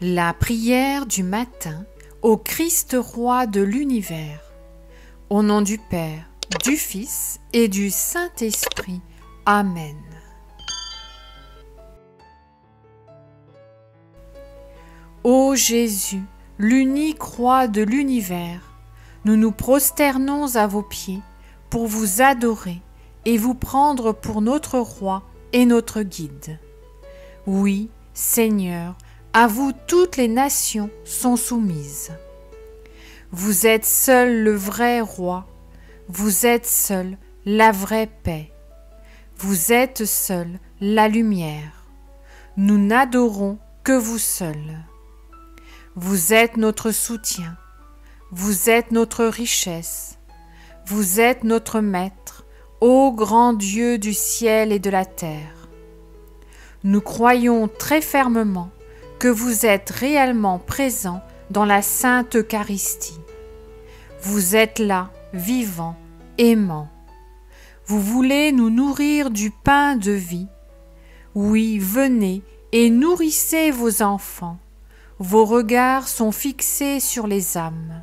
La prière du matin au Christ roi de l'univers. Au nom du Père, du Fils et du Saint-Esprit. Amen. Ô Jésus, l'unique roi de l'univers, nous nous prosternons à vos pieds pour vous adorer et vous prendre pour notre roi et notre guide. Oui, Seigneur, à vous toutes les nations sont soumises. Vous êtes seul le vrai roi, vous êtes seul la vraie paix, vous êtes seul la lumière. Nous n'adorons que vous seul. Vous êtes notre soutien, vous êtes notre richesse, vous êtes notre maître, ô grand Dieu du ciel et de la terre. Nous croyons très fermement vous êtes réellement présent dans la Sainte Eucharistie. Vous êtes là, vivant, aimant. Vous voulez nous nourrir du pain de vie. Oui, venez et nourrissez vos enfants. Vos regards sont fixés sur les âmes.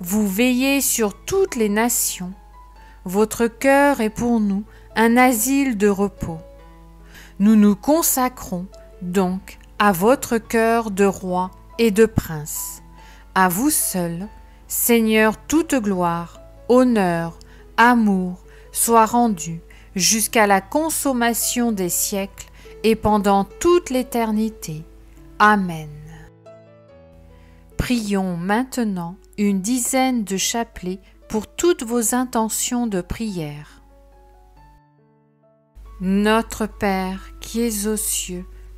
Vous veillez sur toutes les nations. Votre cœur est pour nous un asile de repos. Nous nous consacrons donc à votre cœur de roi et de prince. À vous seul, Seigneur, toute gloire, honneur, amour soit rendu jusqu'à la consommation des siècles et pendant toute l'éternité. Amen. Prions maintenant une dizaine de chapelets pour toutes vos intentions de prière. Notre Père qui es aux cieux,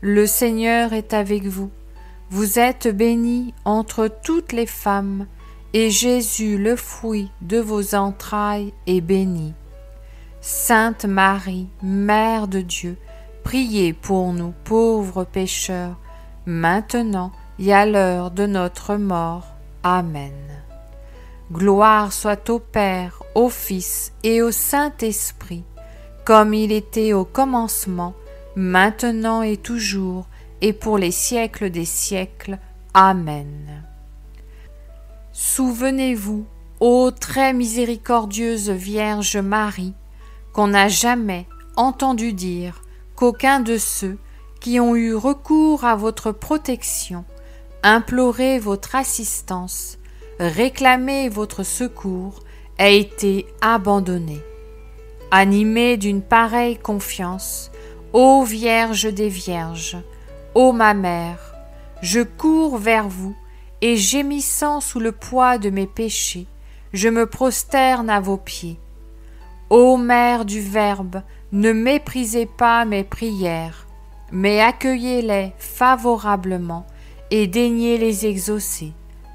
Le Seigneur est avec vous. Vous êtes bénie entre toutes les femmes, et Jésus, le fruit de vos entrailles, est béni. Sainte Marie, Mère de Dieu, priez pour nous pauvres pécheurs, maintenant et à l'heure de notre mort. Amen. Gloire soit au Père, au Fils et au Saint-Esprit, comme il était au commencement, maintenant et toujours, et pour les siècles des siècles. Amen. Souvenez-vous, ô très miséricordieuse Vierge Marie, qu'on n'a jamais entendu dire qu'aucun de ceux qui ont eu recours à votre protection, imploré votre assistance, réclamé votre secours, a été abandonné. Animé d'une pareille confiance, ô Vierge des Vierges, ô ma mère, je cours vers vous et gémissant sous le poids de mes péchés, je me prosterne à vos pieds. Ô Mère du Verbe, ne méprisez pas mes prières, mais accueillez-les favorablement et daignez les exaucer.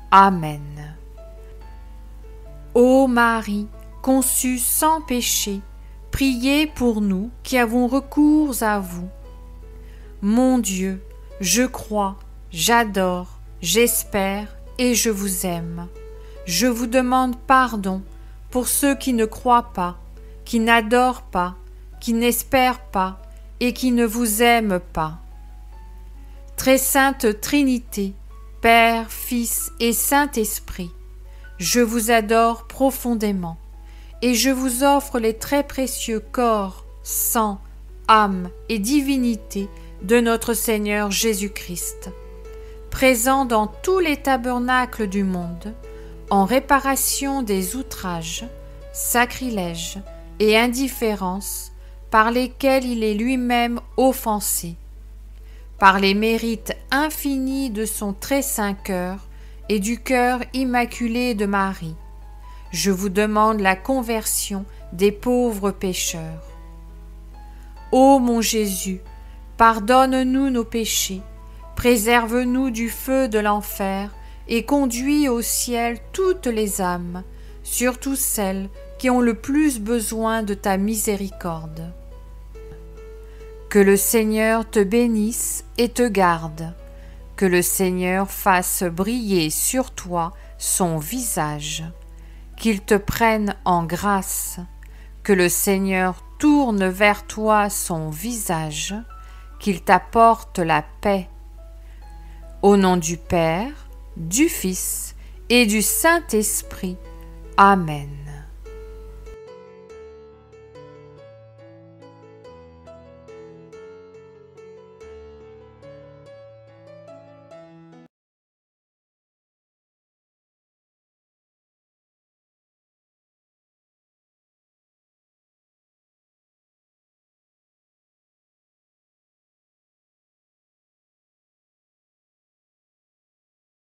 Amen. Ô Marie, conçue sans péché, priez pour nous qui avons recours à vous. Mon Dieu, je crois, j'adore, J'espère et je vous aime. Je vous demande pardon pour ceux qui ne croient pas, qui n'adorent pas, qui n'espèrent pas et qui ne vous aiment pas. Très sainte Trinité, Père, Fils et Saint-Esprit, je vous adore profondément et je vous offre les très précieux corps, sang, âme et divinité de notre Seigneur Jésus-Christ présent dans tous les tabernacles du monde, en réparation des outrages, sacrilèges et indifférences par lesquels il est lui-même offensé, par les mérites infinis de son très saint cœur et du cœur immaculé de Marie. Je vous demande la conversion des pauvres pécheurs. Ô mon Jésus, pardonne-nous nos péchés Préserve-nous du feu de l'enfer et conduis au ciel toutes les âmes, surtout celles qui ont le plus besoin de ta miséricorde. Que le Seigneur te bénisse et te garde, que le Seigneur fasse briller sur toi son visage, qu'il te prenne en grâce, que le Seigneur tourne vers toi son visage, qu'il t'apporte la paix au nom du Père, du Fils et du Saint-Esprit. Amen.